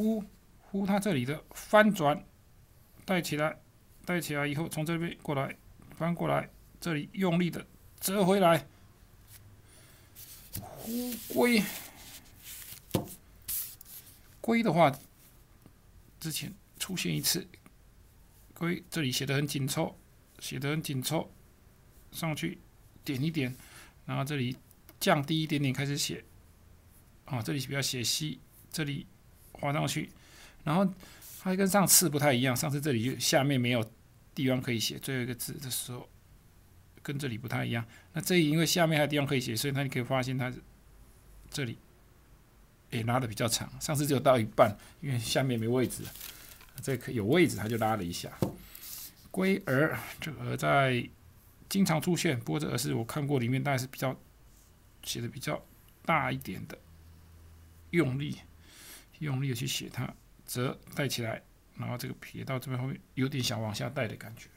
呼呼，它这里的翻转带起来，带起来以后从这边过来翻过来，这里用力的折回来，呼龟龟的话，之前出现一次，龟这里写的很紧凑，写的很紧凑，上去点一点，然后这里降低一点点开始写，啊，这里比较写细，这里画上去，然后它跟上次不太一样，上次这里就下面没有地方可以写最后一个字的时候，跟这里不太一样。那这里因为下面还有地方可以写，所以它你可以发现它这里。也拉的比较长，上次只有到一半，因为下面没位置，这可有位置，它就拉了一下。龟儿这个在经常出现，不过这个是我看过里面，大概是比较写的比较大一点的，用力用力去写它，折带起来，然后这个撇到这边后面有点想往下带的感觉。